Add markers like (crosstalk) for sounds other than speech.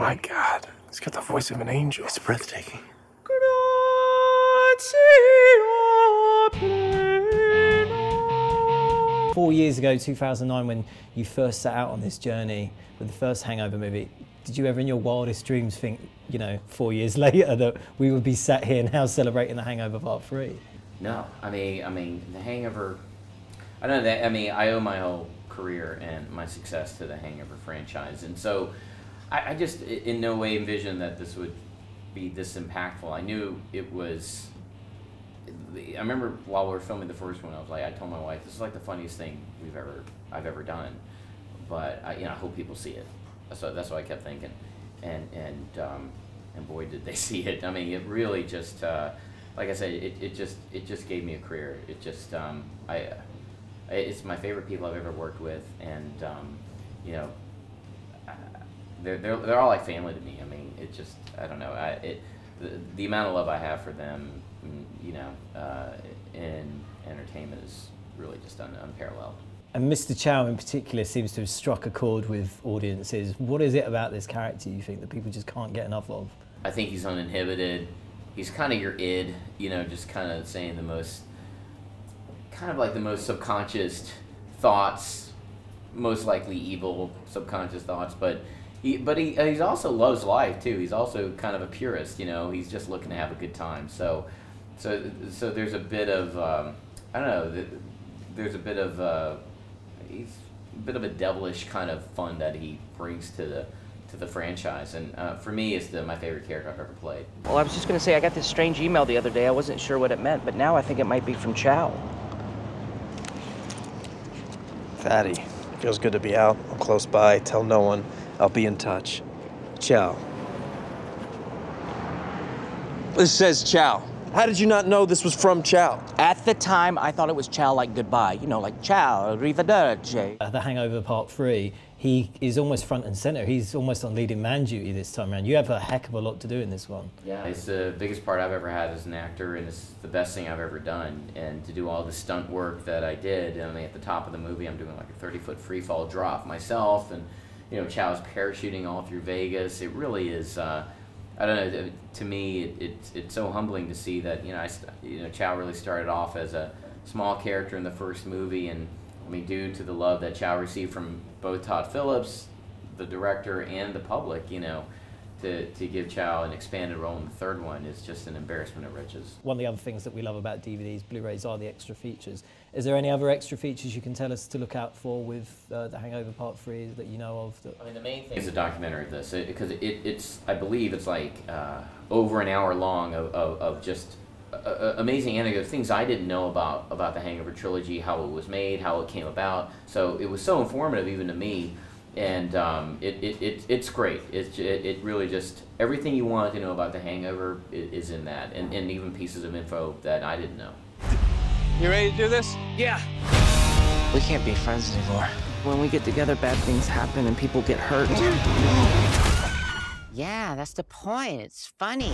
My God, he's got the voice of an angel. It's breathtaking. Four years ago, 2009, when you first set out on this journey with the first Hangover movie, did you ever in your wildest dreams think, you know, four years (laughs) later that we would be sat here now celebrating the Hangover Part 3? No, I mean, I mean, The Hangover. I don't know that. I mean, I owe my whole career and my success to the Hangover franchise, and so I, I just in no way envisioned that this would be this impactful. I knew it was. I remember while we were filming the first one, I was like, I told my wife, "This is like the funniest thing we've ever I've ever done," but I, you know, I hope people see it. So that's what I kept thinking, and and um, and boy, did they (laughs) see it. I mean, it really just. Uh, like I said, it, it just it just gave me a career. It just um, I it's my favorite people I've ever worked with, and um, you know, they're, they're they're all like family to me. I mean, it just I don't know. I it the, the amount of love I have for them, mm, you know, uh, in entertainment is really just un, unparalleled. And Mr. Chow in particular seems to have struck a chord with audiences. What is it about this character you think that people just can't get enough of? I think he's uninhibited he's kind of your id, you know, just kind of saying the most, kind of like the most subconscious thoughts, most likely evil subconscious thoughts, but he, but he, he's also loves life too. He's also kind of a purist, you know. He's just looking to have a good time. So, so, so there's a bit of, um, I don't know, there's a bit of, uh, he's a bit of a devilish kind of fun that he brings to the to the franchise. And uh, for me, it's the, my favorite character I've ever played. Well, I was just going to say, I got this strange email the other day. I wasn't sure what it meant, but now I think it might be from Chow. Fatty, feels good to be out. I'm close by. Tell no one. I'll be in touch. Chow. This says Chow. How did you not know this was from Chow? At the time, I thought it was ciao like goodbye. You know, like ciao, arrivederci. Uh, the Hangover Part 3 he is almost front and center. He's almost on leading man duty this time around. You have a heck of a lot to do in this one. Yeah, it's the biggest part I've ever had as an actor, and it's the best thing I've ever done. And to do all the stunt work that I did, I mean, at the top of the movie, I'm doing like a 30 foot free fall drop myself, and you know, Chow's parachuting all through Vegas. It really is. Uh, I don't know. To me, it, it's it's so humbling to see that you know, I, you know, Chow really started off as a small character in the first movie, and I mean, due to the love that Chow received from both Todd Phillips, the director, and the public, you know, to, to give Chow an expanded role in the third one is just an embarrassment of riches. One of the other things that we love about DVDs, Blu-rays are the extra features. Is there any other extra features you can tell us to look out for with uh, The Hangover Part 3 that you know of? That... I mean, the main thing is a documentary of this, because it, it, it's, I believe it's like uh, over an hour long of, of, of just uh, amazing anecdotes, things I didn't know about about the Hangover trilogy, how it was made, how it came about. So it was so informative even to me, and um, it, it, it, it's great. It, it, it really just everything you wanted to know about the Hangover is, is in that, and, and even pieces of info that I didn't know. You ready to do this? Yeah. We can't be friends anymore. When we get together, bad things happen and people get hurt. Yeah, that's the point. It's funny.